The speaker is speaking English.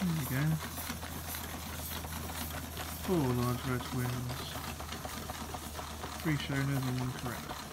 There you go. Four large red wings. Three shoners and one correct.